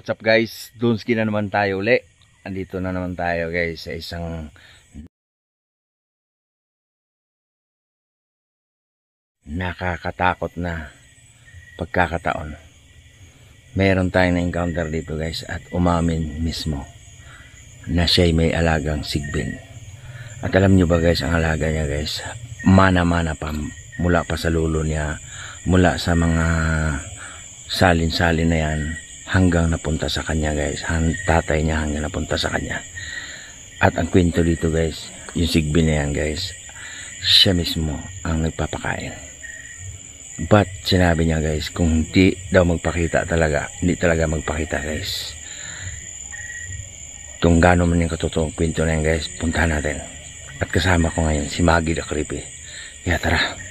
What's up guys? Dunski na naman tayo uli. Andito na naman tayo guys sa isang nakakatakot na pagkakataon. Meron tayong na-encounter dito guys at umamin mismo na siya'y may alagang sigbin. At alam nyo ba guys, ang alaga niya guys, mana-mana pa mula pa sa lulo niya, mula sa mga salin-salin na yan, hanggang napunta sa kanya guys. Han, tatay niya hanggang napunta sa kanya. At ang kwento dito guys, yung sigbin na yan guys, siya mismo ang nagpapakain. But sinabi niya guys, kung hindi daw magpakita talaga, hindi talaga magpakita guys. Kung gaano man yung katotoong kwento na yan guys, puntahan natin. At kasama ko ngayon si Maggie the Creepy. Kaya tara.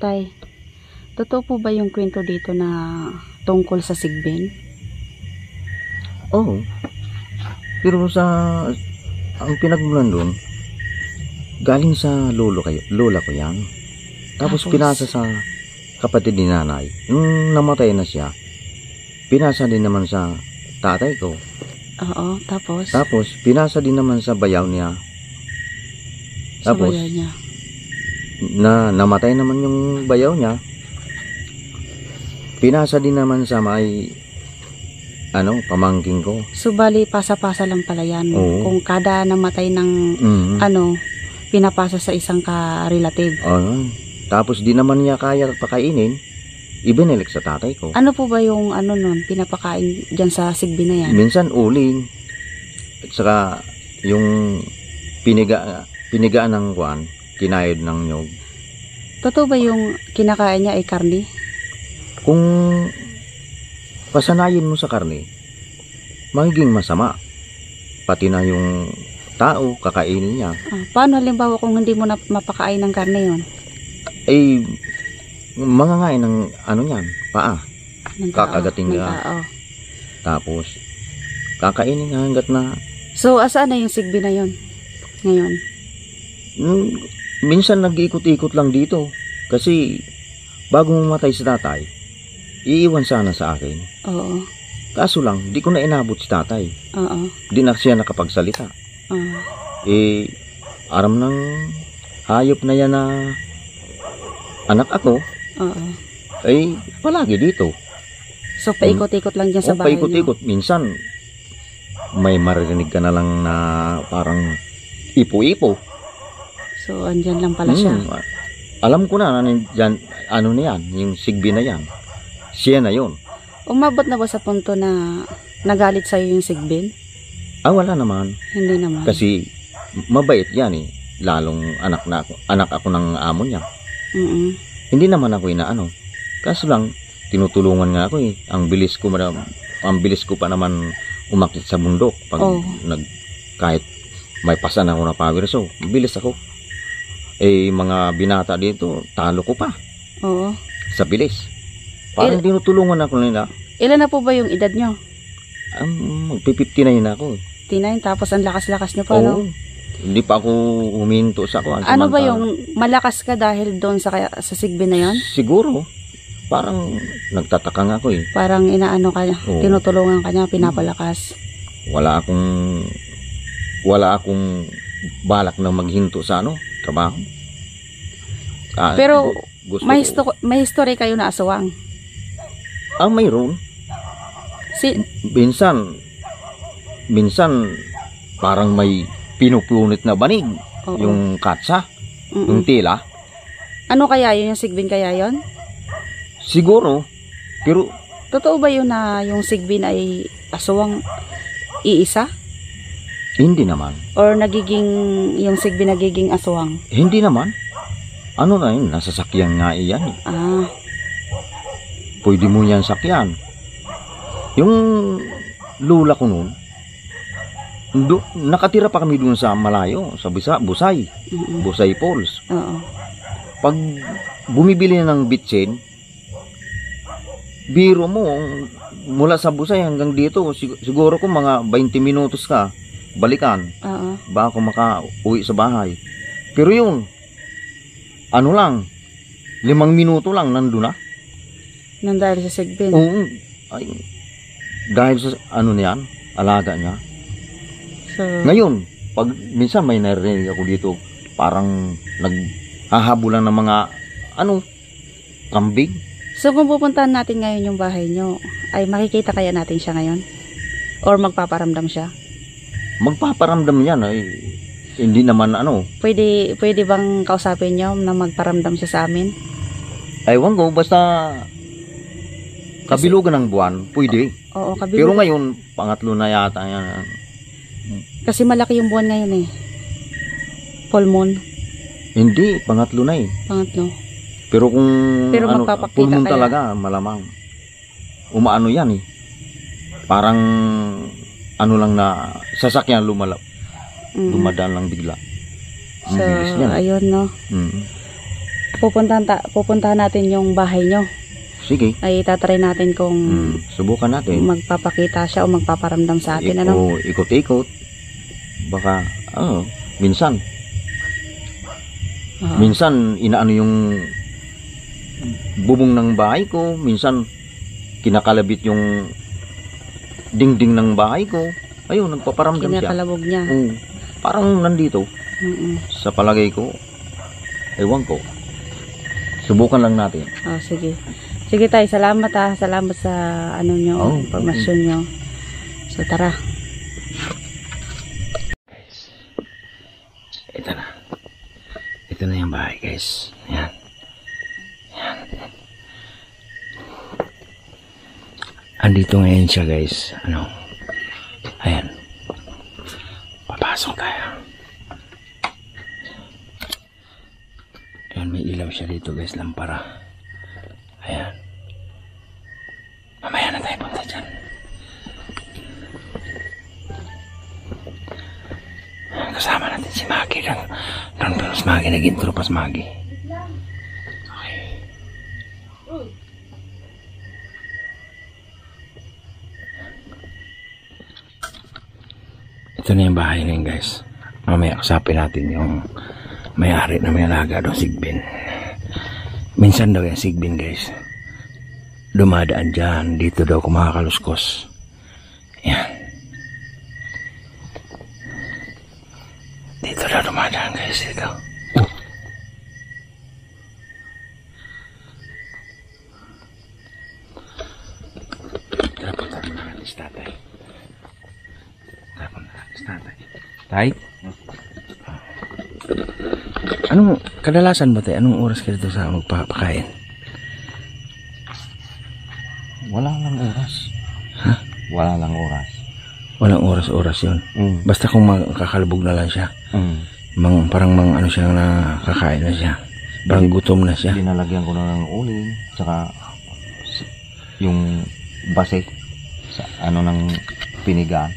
Tay. Totoo po ba yung kwento dito na tungkol sa sigbin? Oo. Pero sa ang pinagmulan doon galing sa lolo kayo, lola ko 'yan. Tapos, Tapos? pinasa sa kapatid ni nanay. Nung namatay na siya, pinasa din naman sa tatay ko. Oo, tapos? Tapos pinasa din naman sa bayaw niya sa tapos? bayaw niya. Na namatay naman yung bayaw niya. Pinasa din naman sa may ano, pamangking ko. So, bali, pasa-pasa lang pala yan. Oo. Kung kada namatay ng, Mhm. ano, pinapasa sa isang ka-relative. Oo. Tapos di naman niya kaya pakainin, ibinilik sa tatay ko. Ano po ba yung, ano nun, pinapakain dyan sa sigbin na yan? Minsan uling. At saka yung piniga, pinigaan ng kwan, kinayod ng nyog. Totoo ba yung kinakain niya ay karni? Kung pasanayin mo sa karne, magiging masama. Pati na yung tao, kakainin niya. Ah, paano halimbawa kung hindi mo na mapakain ng karne yon? Ay, mga ngain ng ano niyan, paa. Ng tao, Kakagating ng tao. Tapos, kakainin nga hanggat na So, asaan na yung sigbin na yon? Ngayon? Mm, minsan nag-ikot-ikot lang dito. Kasi bago mamatay si tatay, iiwan sana sa akin. Oo. Kaso lang, di ko na inabot si tatay. Oo. Di na siya nakapagsalita. Oo. Eh, aram ng hayop na yan na anak ako, Oo. ay palagi dito. So, paikot-ikot lang dyan sa O bahay niyo? paikot-ikot. Minsan, may marinig ka na lang na parang ipo-ipo. So, andyan lang pala siya. Mm, alam ko na, ano, yan, ano na yan, yung sigbi na yan. Siya na yun. Umabot na ba sa punto na nagalit sa'yo yung sigbin? Ah, wala naman. Hindi naman. Kasi mabait yan eh. Lalong anak na ako, anak ako ng amo niya. Mm-mm. Hindi naman ako inaano. Kaso lang, tinutulungan nga ako eh. Ang bilis ko, madam, ang bilis ko pa naman umakit sa bundok. Pag Oh. nag, kahit may pasan ako na power so, bilis ako. Eh, mga binata dito, talo ko pa Oo. sa bilis. Parang Eh, tinutulungan ako nila. Ilan na po ba yung edad nyo? Um, magpipipti na yun ako. eh. Tinayin, tapos ang lakas-lakas nyo pa, Oo. no? Hindi pa ako huminto sa kuan. Ano ba Samantala- yung malakas ka dahil doon sa, kaya- sa sigbin na yon? Siguro. Parang nagtataka nga ako eh. Parang inaano ka, Oo. tinutulungan ka niya, pinapalakas. Wala akong wala akong balak na maghinto sa ano, trabaho. Ah, Pero, gu- gusto May, ko- histo- may history kayo na aswang. Ah, mayroon. Si, Minsan minsan parang may pinupunit na banig oo. yung katsa, Mm-mm. yung tila. Ano kaya yun, yung sigbin kaya yon? Siguro. Pero Totoo ba yun na yung sigbin ay aswang iisa? Hindi naman. Or nagiging, yung sigbin nagiging aswang? Hindi naman. Ano na yun? Nasa sakyan nga iyan. eh. Ah, Pwede mo yan sakyan. Yung lula ko noon, do, nakatira pa kami doon sa malayo, sa Bisa, Busay, mm Busay Falls. oo. Pag bumibili na ng bitsin, biro mo, mula sa Busay hanggang dito, sig- siguro kung mga 20 minutos ka, balikan, Oo. baka ako maka-uwi sa bahay. Pero yun, ano lang, limang minuto lang nandun na. Nang dahil sa Sigbin. Oo, ay, dahil sa ano niyan, alaga niya. So, Ngayon, pag minsan may narinig ako dito, parang naghahabulan ng mga, ano, kambing. so kung pupuntahan natin ngayon yung bahay nyo, ay makikita kaya natin siya ngayon? Or magpaparamdam siya? Magpaparamdam yan, ay, hindi naman ano, Pwede, pwede bang kausapin nyo na magparamdam siya sa amin? Ewan ko, basta kabilugan ng buwan, pwede. Oo, Pero kabilo. ngayon, pangatlo na yata yan. Kasi malaki yung buwan ngayon eh. Full moon. Hindi, pangatlo na eh. Pangatlo. Pero kung Pero ano, full moon kaya? talaga, malamang. Umaano yan eh. Parang ano lang na sasakyan lumala, Mm. dumadaan lang bigla. Ang So, bilis eh. ayun no. Mm. Pupuntahan, ta- pupuntahan natin yung bahay nyo. Sige, Ay tatry natin kung mm. subukan natin. magpapakita siya o magpaparamdam sa atin. Ano? O, ikot-ikot. Baka, ano, minsan. Oo. Minsan, inaano yung bubong ng bahay ko. Minsan, kinakalabit yung dingding ng bahay ko. Ayun, nagpaparamdam siya. Kinakalabog niya. Oo, parang nandito. Mm-mm. Sa palagay ko, ewan ko. Subukan lang natin. Oh, sige. Sige tayo, salamat ah. Salamat sa ano nyo, Oh, informasyon nyo. So tara. Ito na. Ito na yung bahay, guys. Yan. Andito ngayon siya, guys. Ano? Ayan. Papasok tayo. Ayan, may ilaw siya dito, guys. Lampara. Ayan. Mamaya na tayo punta dyan. Kasama natin si Maggie doon. Doon pa mas Maggie. Nag-intro pa si Maggie. Ito na yung bahay na guys. Mamaya kasapin natin yung may-ari na may alaga doon, Sigbin. Minsan daw yan, Sigbin guys. Dumadaan dyan. Dito daw kumakaluskos. Yan. Dito na dumadaan guys dito. Tara punta muna natin si tatay. Tara punta natin si tatay. Tay? Anong, kadalasan ba tayo? Anong oras ka dito sa magpapakain? Wala lang oras. Ha? Wala lang oras. Walang oras-oras yun. Mm. Basta kung makakalbog na lang siya. Mm. Mang, parang mang ano siya na kakain na siya. Parang gutom na siya. Dinalagyan ko na ng uling, tsaka yung base sa ano ng pinigaan.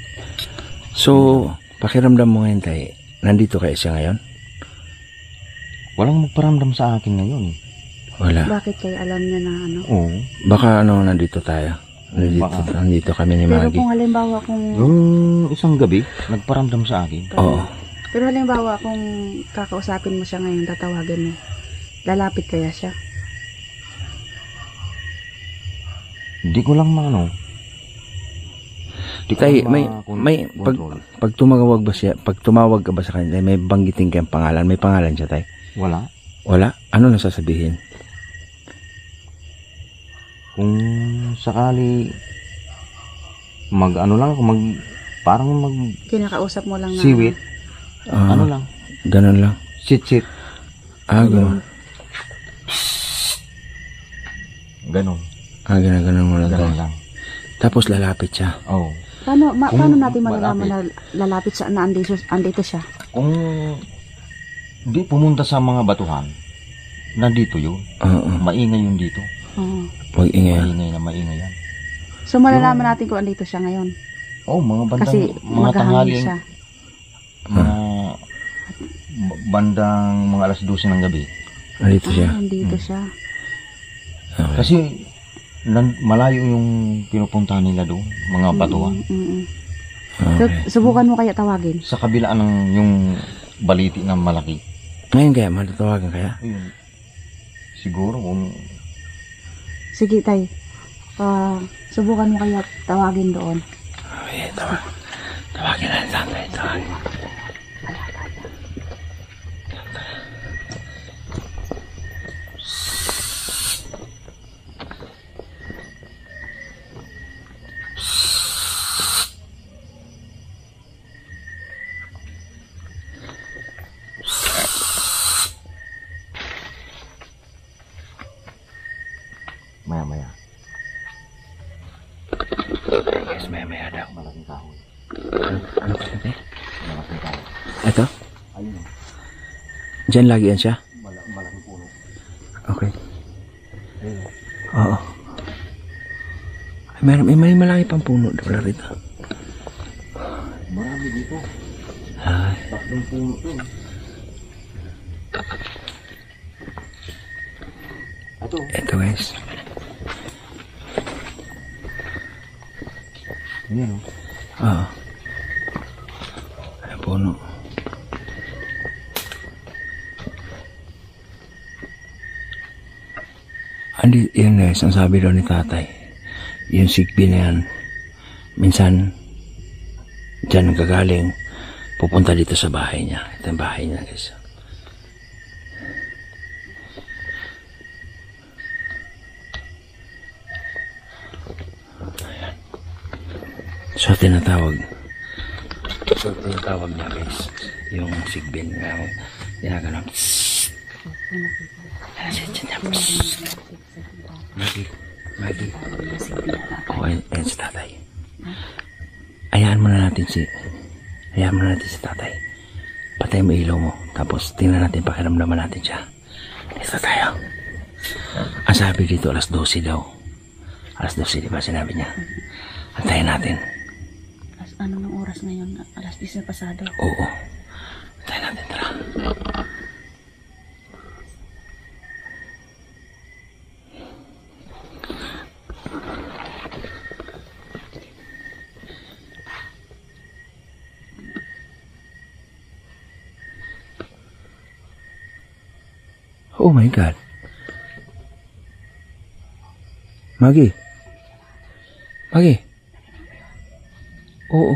So, pakiramdam mo ngayon tayo, nandito kaya siya ngayon? Walang magparamdam sa akin ngayon eh. Wala. Bakit kayo alam niya na ano? Oo. Baka ano, nandito tayo. Nandito, Baka. nandito kami ni Pero Maggie. kung halimbawa kung Yung isang gabi, nagparamdam sa akin. Oo. pero halimbawa kung kakausapin mo siya ngayon, tatawagin mo. Lalapit kaya siya? Hindi ko lang maano. Di lang may, ma- may, pag, pag tumawag ba siya, pag tumawag ka ba sa kanya, may banggitin kayong pangalan, may pangalan siya, tay? Wala. Wala? Ano na sasabihin? Kung sakali mag ano lang ako, mag parang mag Kinakausap mo lang na siwit, Ah, ano lang, Ganun lang. sit sit, Ah, ganun. ganun, Ah, ganun, ganun mo lang. ganun lang. Tapos lalapit siya. Oh. Paano, ma- Kung paano natin malalaman malapit. na lalapit sa na andito, andito siya? Kung di pumunta sa mga batuhan, nandito yun. Oo. Maingay yun dito. Oo. Mag-ingay. Maingay na maingay yan. So malalaman natin kung andito siya ngayon. Oh, mga bandang, Kasi mga maghahangin tanghali, siya. mga b- bandang mga alas 12 ng gabi. Nandito siya. Ah, andito siya. Okay. Kasi malayo yung pinupuntahan nila doon, mga batuhan. Mm, mm, mm. So, Okay. subukan mo kaya tawagin. Sa kabila ng yung baliti na malaki. Ngayon kaya, matatawagan kaya? Ayun. Siguro kung Sige, tay. Ah, subukan mo kaya tawagin doon. Okay, tawag. Tawagin na tatay, tawagin. maya maya. Guys, maya maya daw. Malaking kahoy. Ano, ano pa tatay? Malaking kahoy. Ito? Ayun. oh. Diyan lagi yan siya? Mala, malaking puno. Okay. Ayun. Oo. Ay, may, may, may malaki pang puno pala rito. Marami dito. Ay, Tatlong puno to. Ito. ito guys. Ayan oh. Oo. Ay, puno. Andi, yun guys, ang sabi daw ni tatay. Yung sigbi na yan, minsan, dyan nagkagaling, pupunta dito sa bahay niya. Ito yung bahay niya guys. Ayan. So, tinatawag. So, tinatawag niya guys. Yung sigbin na ginaganon. Ayan, niya. Magi. Magi. Oh, ayan, ayan si tatay. Ayaan mo na natin si... Ayaan mo na natin si tatay. Patay mo ilaw mo. Tapos, tingnan natin, pakiramdaman natin siya. Dito tayo. Ang sabi dito, alas 12 daw. Alas 12, di ba sinabi niya? Antayin natin. As, ano ng oras ngayon? Alas 10 na pasado. Oo. Antayin natin, tara. Oh my God. Magi. Magi. Oo.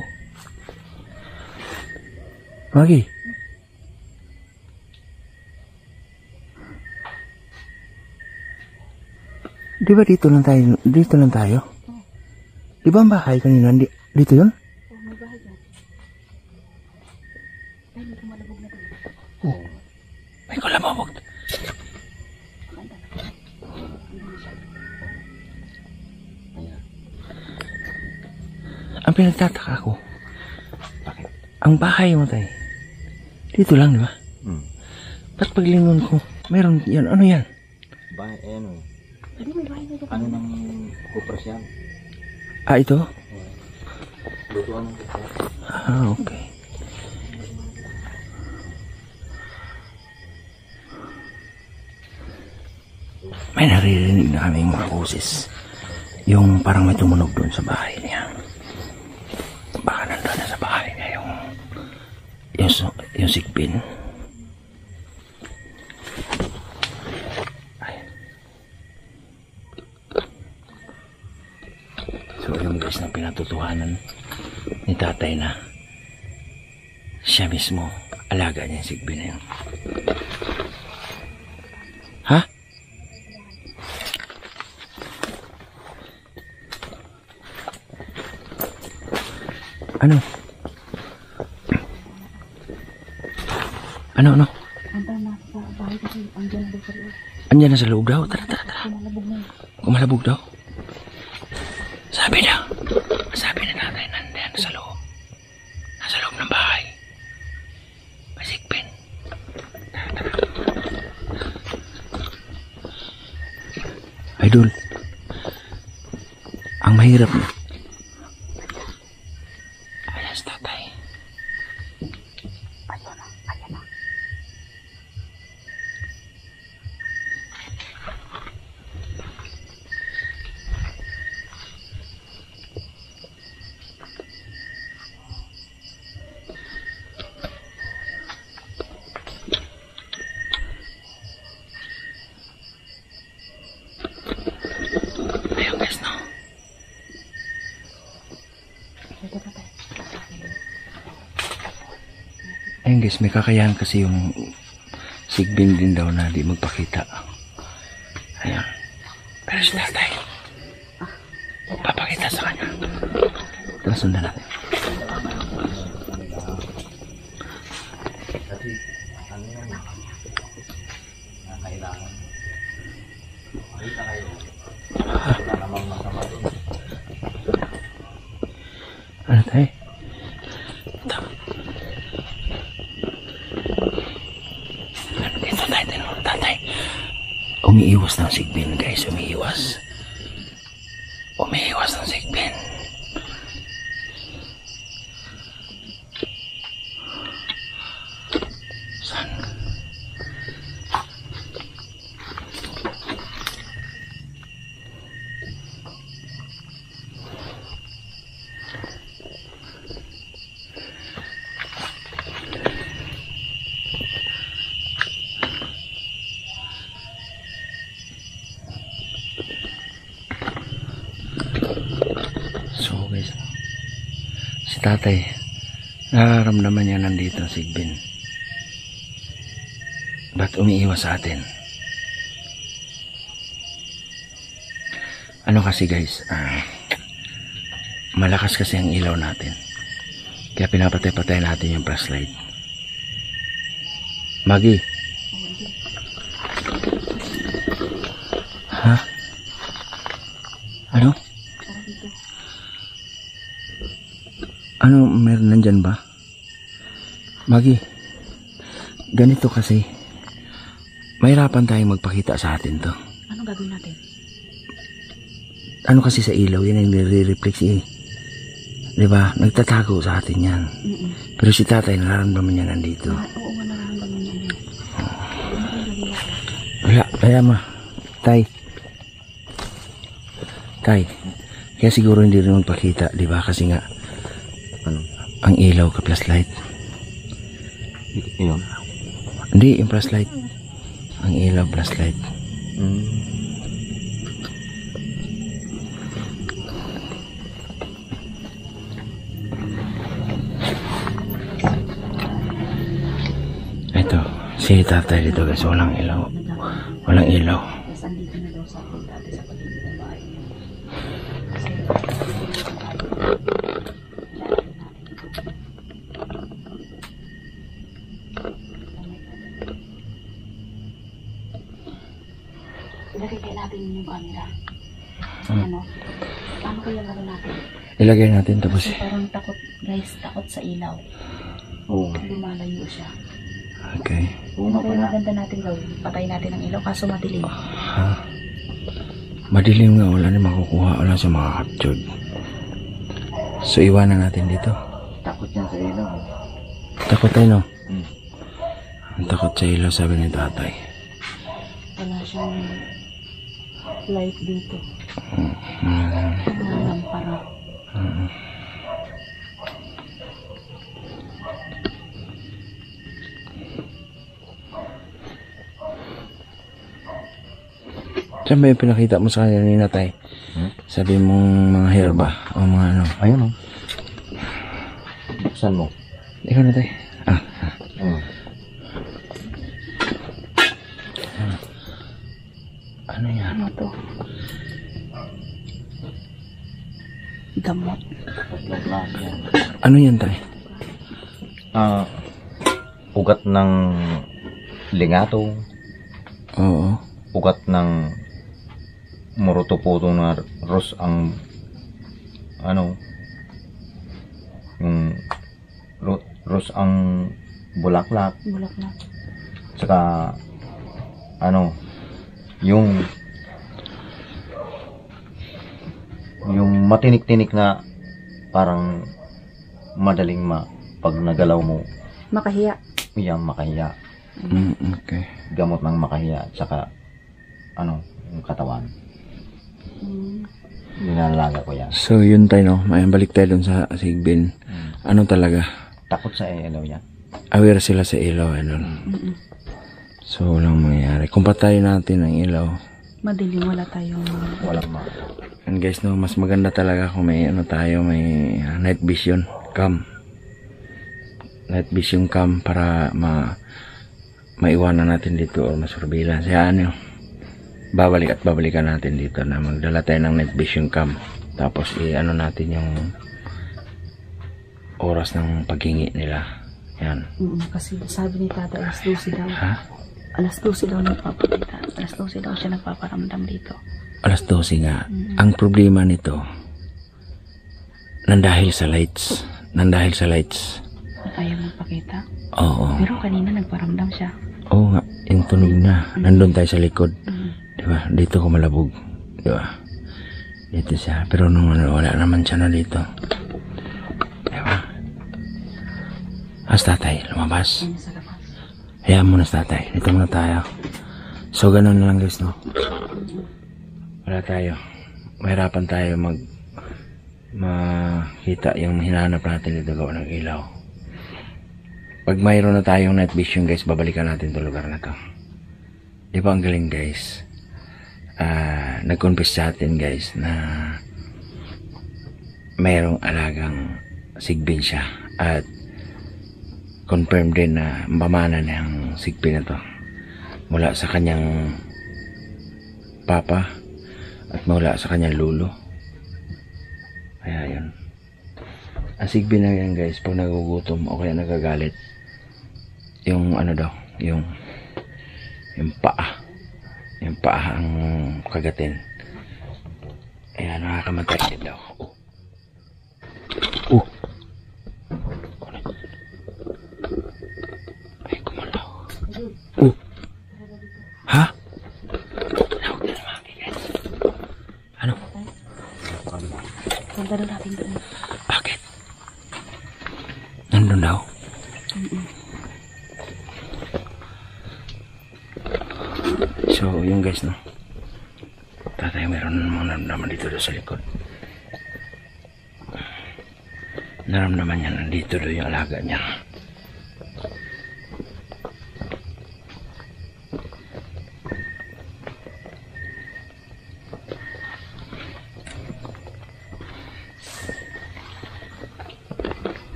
Magi. Di ba dito lang tayo? Dito lang tayo? Di ba ang bahay kanina? Di, dito yun? Oh, may pinagtataka ko, ang bahay mo tayo, dito lang, di ba? Hmm. Ba't paglingon ko, meron yan, ano yan? Bahay, eh, ano eh. Ano ng kupras yan? Ah, ito? Lutuan ng kupras. Ah, okay. May naririnig na kami mga boses. Yung parang may tumunog doon sa bahay Guys na pinatutuhanan ni tatay na siya mismo alaga niya yung sigbi na yun. Ha? Ano? Ano, ano? Andiyan na sa loob daw. Tara, tara, tara. Kumalabog daw. Guys, may kakayahan kasi yung sigbin din daw na di magpakita. Ayan. Pero si tatay, papakita sa kanya. Tara, sundan natin. Ano tayo? Ito. Ano dito tayo, tinuro tatay. Umiiwas ng sigbin guys, umiiwas. Umiiwas ng sigbin. Saan? So guys, si tatay, nararamdaman niya nandito ang sigbin. Ba't umiiwas sa atin? Ano kasi guys, ah, malakas kasi ang ilaw natin. Kaya pinapatay-patay natin yung flashlight. Magi. Ha? Ano? Ano, meron nandyan ba? Magi, ganito kasi. Mahirapan tayong magpakita sa atin to. Anong gagawin natin? Ano kasi sa ilaw, yan ang nire-reflex eh. Diba? Nagtatago sa atin yan. Mm-mm. Pero si tatay, nararamdaman niya nandito. Ah, oo nga nararamdaman niya yan. Wala, kaya ma. Tay. Tay. Kaya siguro hindi rin magpakita, di ba? Kasi nga, Ano? ang ilaw ka flashlight. Yun. Hindi, yung flashlight. Ang ilaw flashlight. Mm. Ito, si tatay dito guys, walang ilaw. Walang ilaw. Yes, andito na daw sa akin dati sa paligid ng bahay niya. Ilagay kaya natin yung camera. Ano? Paano kaya gawin natin? Ilagay natin tapos Kasi parang takot, guys, takot sa ilaw. Oo. Lumalayo siya. Okay. Ano nga kaya pala. maganda natin gawin? Patay natin ang ilaw kaso madilim. Ha? Madilim nga, wala na makukuha, wala siya makakaptured. So iwanan natin dito. Takot yan sa ilaw. Takot tayo no? Hmm. Ang takot sa ilaw, sabi ni tatay. Wala siyang light dito. Hmm. Mga lampara. Saan ba yung pinakita mo sa kanya ni Natay? Hmm? Sabi mong mga herba o mga ano. Ayun o. Buksan mo. Ikaw Natay. Ano yan tay? Ah, ugat ng lingato, Oo. ugat ng muruto-puto na ros ang ano yung ro, ros ang bulaklak Bulaklak. saka ano yung yung matinik-tinik na parang madaling ma pag nagalaw mo Makahiya. yan makahiya Mm, okay. gamot ng makahiya at saka ano yung katawan Mm. Nilalalaga ko yan. So yun tayo no, may balik tayo dun sa Sigbin. Ano talaga? Takot sa ilaw yan. Aware sila sa ilaw ano. Mm-mm. So walang mangyayari. Kung patay natin ang ilaw, Madilim, wala tayong... Walang ma... and guys no, mas maganda talaga kung may ano tayo, may uh, night vision cam. night vision cam para ma maiwanan natin dito o masurveillance. Kaya ano, babalik at babalikan natin dito na magdala tayo ng night vision cam. Tapos i-ano natin yung oras ng paghingi nila. Yan. Mm, kasi sabi ni tata, alas 12 daw. Ha? Alas 12 daw nagpapakita. Alas 12 daw siya nagpaparamdam dito. Alas 12 nga. Ang problema nito, nandahil sa lights. Nandahil sa lights. Ayaw magpakita. Oo. Pero kanina nagparamdam siya. Oo nga, yung tunog na. Nandun tayo sa likod. Mm. Di ba? Dito ko malabog. Di ba? Dito siya. Pero nung ano, wala naman siya na dito. Di ba? As tatay, lumabas. Hayaan mo na tatay. Dito muna tayo. So, ganun na lang guys, no? Wala tayo. Mahirapan tayo mag makita yung hinanap natin dito gawa ng ilaw. Pag mayroon na tayong night vision guys, babalikan natin itong lugar na to. Di ba ang galing guys? Ah, nag-confess sa atin guys na mayroong alagang sigbin siya at confirm din na pamana ng sigbin na to mula sa kanyang papa at mula sa kanyang lulo kaya yun ang sigbin na yan guys pag nagugutom o kaya nagagalit yung ano daw yung yung paa yung paa ang kagatin kaya nakakamatay din daw. Oh. Ay, kumalaw. Oh. Ha? Tawag na naman, guys. Ano? Punta na natin doon. Bakit? Nandun daw? So, yung guys, no? Tatay, meron namang naramdaman dito sa likod. Naramdaman niya nandito daw yung alaga niya.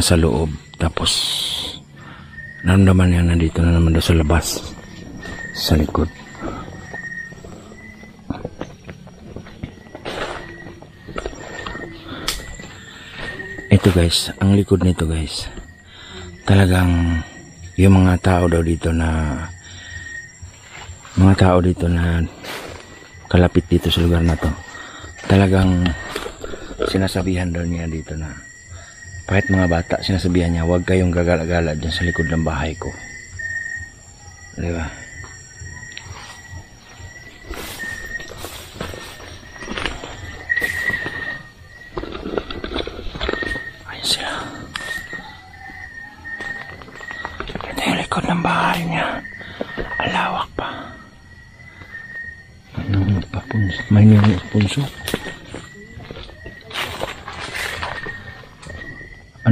Kanina sa loob, tapos naramdaman niya nandito na naman daw sa labas. Sa likod. Ito guys, ang likod nito guys. Talagang yung mga tao daw dito na mga tao dito na kalapit dito sa lugar na to talagang sinasabihan daw niya dito na kahit mga bata sinasabihan niya huwag kayong gagala-gala dyan sa likod ng bahay ko. Di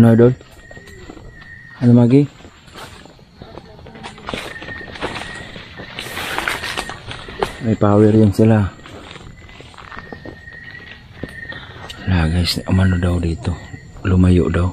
Ano idol? Ano magi? May power yan sila. Wala guys, umano daw dito. Lumayo daw.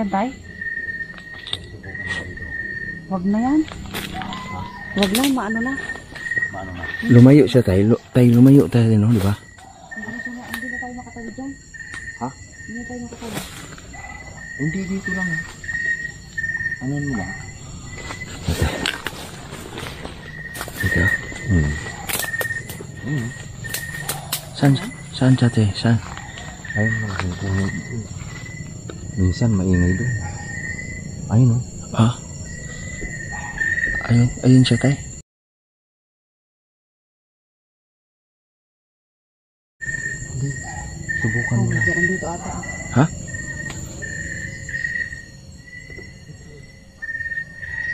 Andyan tayo? Huwag na yan. Huwag na, maano na. Lumayo siya tayo. Lu- tayo lumayo tayo, no? Di ba? Hindi na, na tayo makatawid dyan. Ha? Hindi na tayo makatawid. Hindi dito lang. eh. Ano mo lang? Dito. Hmm. Hmm. Saan? Saan siya, te? Saan? Ayun, malaking puno. Minsan maingay doon. Ayun oh. Ah. Ayun, ayun siya tay. Subukan mo. dito ata. Ha?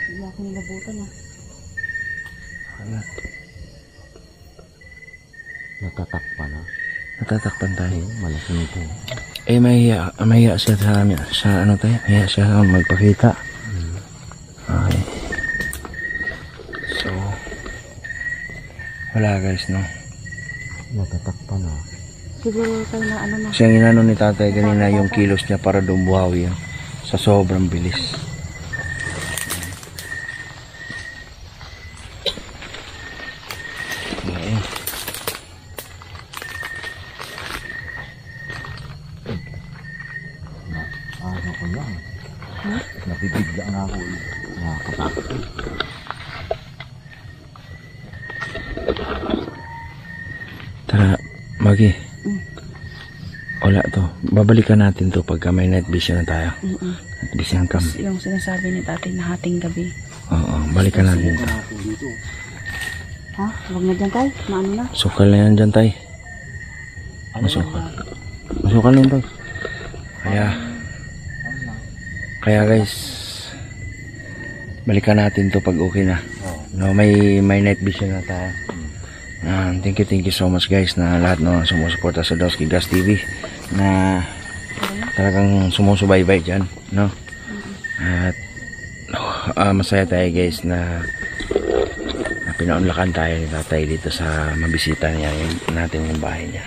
Hindi ako nilabutan ah. Ayan. Natatakpan na. Natatakpan tayo. Malaking puno. Eh, mahiya, mahiya siya sa amin. Sa ano tayo? Mahiya siya sa magpakita. Okay. So, wala guys, no? Natatakpan na. Siguro tayo na ano na. Siyang inano ni tatay kanina yung kilos niya para dumbuhaw yan. Sa sobrang bilis. Ayan. Ano ko yan? Nabibigla nga ako. eh. Nakakatakot. eh. Tara, Magi. Mm. Wala to. Babalikan natin to pagka may night vision na tayo. Mm-mm. Night vision cam. Yung sinasabi ni tatay na hating gabi. Oo, balikan natin to. Ha? Huwag na dyan tayo. Maano na? Sukal na yan dyan, tay. Masukal. Masukal na yan, tay. Kaya, kaya guys, balikan natin to pag okay na. No, may may night vision na tayo. Ah, thank you, thank you so much guys na lahat no sumusuporta sa Dosky Gas TV na talagang sumusubaybay dyan, no? At ah, masaya tayo guys na, na pinaunlakan tayo ni tatay dito sa mabisita niya yung- natin yung bahay niya.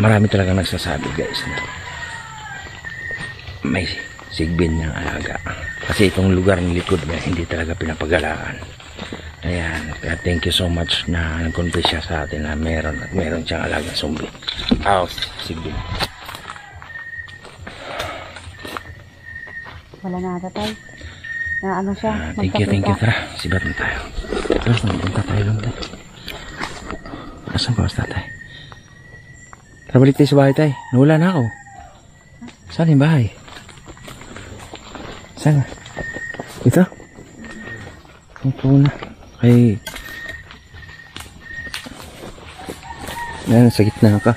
Marami talagang nagsasabi guys na may sigbin ng alaga. Kasi itong lugar ng likod niya hindi talaga pinapagalaan. Ayan, kaya thank you so much na nag-confess siya sa atin na meron at meron siyang alagang zombie. Aw, sigbin. Wala na ata tayo. Na ano siya? Ah, thank you, thank you. Tara, sibat na tayo. Tara, punta tayo lang tayo. Asan ba basta tayo? Tara, balik tayo sa bahay tayo. Nawala na ako. Saan yung bahay? Saan? Ito? Ito na. Ay. Yan, sa gitna ka.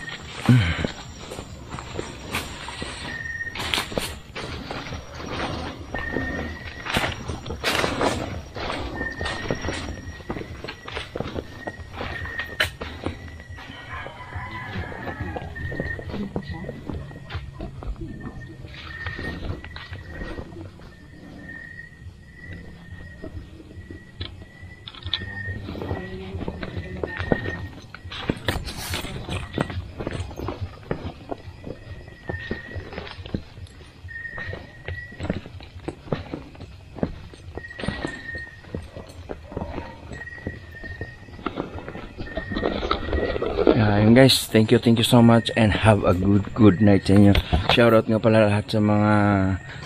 Thank you, thank you so much and have a good, good night sa inyo. Shoutout nga pala lahat sa mga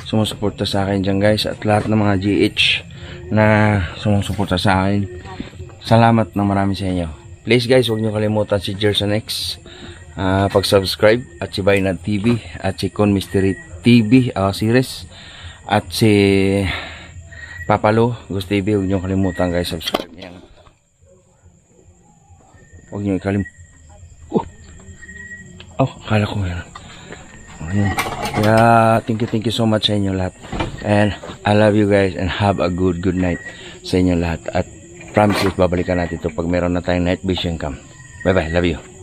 sumusuporta sa akin dyan guys at lahat ng mga GH na sumusuporta sa akin. Salamat na marami sa inyo. Please guys, huwag nyo kalimutan si Jerson X, ah, pag-subscribe at si Bainat TV at si Con Mystery TV ah, series at si Papalo Gus TV. Huwag nyo kalimutan guys, subscribe niya. Huwag nyo kalimutan. Oh, akala ko meron. Ayun. Kaya, thank you, thank you so much sa inyo lahat. And, I love you guys and have a good, good night sa inyo lahat. At, promise, babalikan natin to pag meron na tayong night vision cam. Bye-bye, love you.